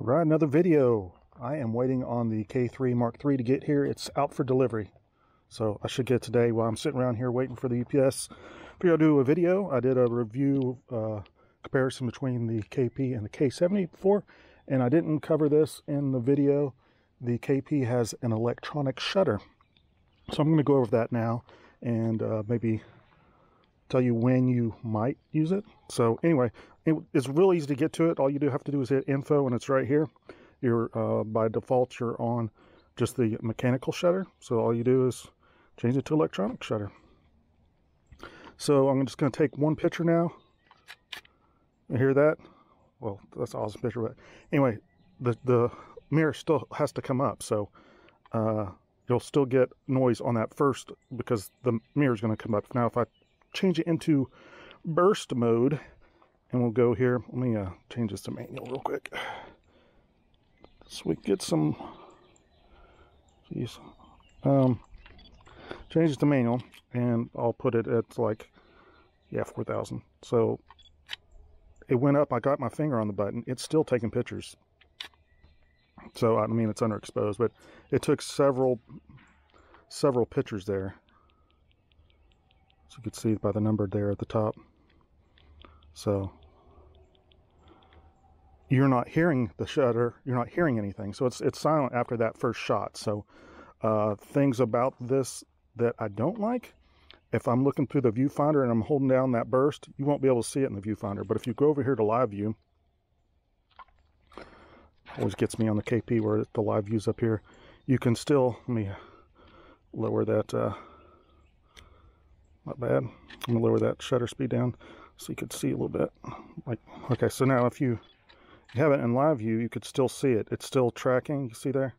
Right, another video. I am waiting on the K3 Mark III to get here. It's out for delivery. So I should get today while I'm sitting around here waiting for the UPS. Figured I'd do a video. I did a review uh, comparison between the KP and the K70 before, and I didn't cover this in the video. The KP has an electronic shutter. So I'm going to go over that now and uh, maybe tell you when you might use it. So anyway, it, it's real easy to get to it. All you do have to do is hit info and it's right here. You're uh, by default you're on just the mechanical shutter. So all you do is change it to electronic shutter. So I'm just going to take one picture now. You hear that? Well, that's an awesome picture. But anyway, the the mirror still has to come up. So uh, you'll still get noise on that first because the mirror is going to come up. Now, if I change it into burst mode, and we'll go here. Let me uh, change this to manual real quick. So we get some, geez, um, change it to manual, and I'll put it at like, yeah, 4,000. So it went up, I got my finger on the button, it's still taking pictures. So, I mean, it's underexposed, but it took several, several pictures there. You can see by the number there at the top. So you're not hearing the shutter, you're not hearing anything. So it's it's silent after that first shot. So uh, things about this that I don't like, if I'm looking through the viewfinder and I'm holding down that burst, you won't be able to see it in the viewfinder. But if you go over here to live view, always gets me on the KP where the live view's up here, you can still, let me lower that uh, not bad. I'm gonna lower that shutter speed down so you could see a little bit. Like, okay, so now if you, have it in live view, you could still see it. It's still tracking, you see there?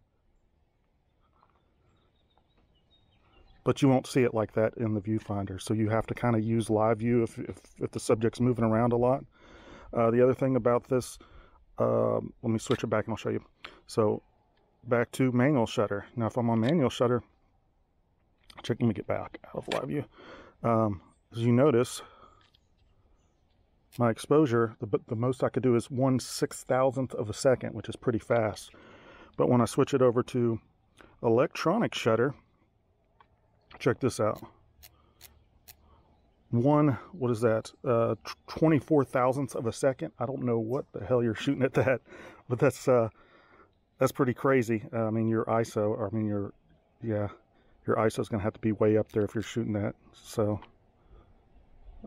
But you won't see it like that in the viewfinder. So you have to kind of use live view if, if, if, the subject's moving around a lot. Uh, the other thing about this, uh, let me switch it back and I'll show you. So back to manual shutter. Now if I'm on manual shutter, check, let me get back out of live view. Um, as you notice, my exposure, the, the most I could do is one six thousandth of a second, which is pretty fast. But when I switch it over to electronic shutter, check this out. One, what is that? Uh, 24 thousandths of a second. I don't know what the hell you're shooting at that, but that's uh, that's pretty crazy. I mean, your ISO, I mean, your, yeah, your ISO is going to have to be way up there if you're shooting that. So,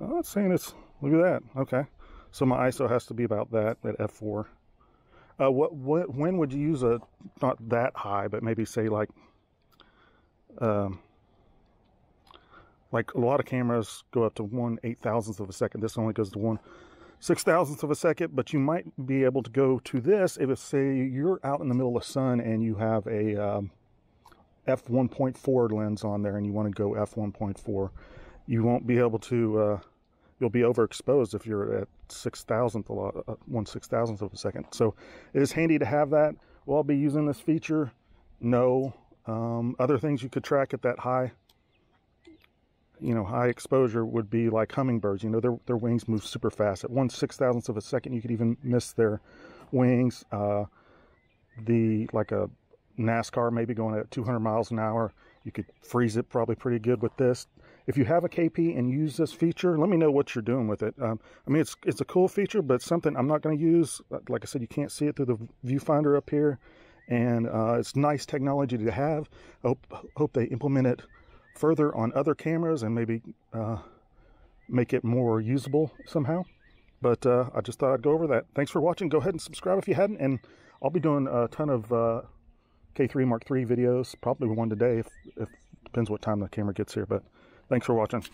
I'm not saying it's, look at that. Okay. So my ISO has to be about that at f4. Uh, what, what, when would you use a, not that high, but maybe say like, um, like a lot of cameras go up to one eight thousandth of a second. This only goes to one six thousandths of a second, but you might be able to go to this if, it's say, you're out in the middle of the sun and you have a um, f1.4 lens on there and you want to go f1.4 you won't be able to uh, you'll be overexposed if you're at six thousandth a lot uh, one six thousandth of a second. So it is handy to have that. Will i be using this feature? No. Um, other things you could track at that high you know high exposure would be like hummingbirds. You know their, their wings move super fast. At one six thousandth of a second you could even miss their wings. Uh, the like a NASCAR maybe going at 200 miles an hour. You could freeze it probably pretty good with this. If you have a KP and use this feature, let me know what you're doing with it. Um, I mean, it's it's a cool feature, but something I'm not going to use. Like I said, you can't see it through the viewfinder up here, and uh, it's nice technology to have. I hope hope they implement it further on other cameras and maybe uh, make it more usable somehow. But uh, I just thought I'd go over that. Thanks for watching. Go ahead and subscribe if you hadn't, and I'll be doing a ton of uh, K3 Mark III videos, probably one today, if, if depends what time the camera gets here. But thanks for watching.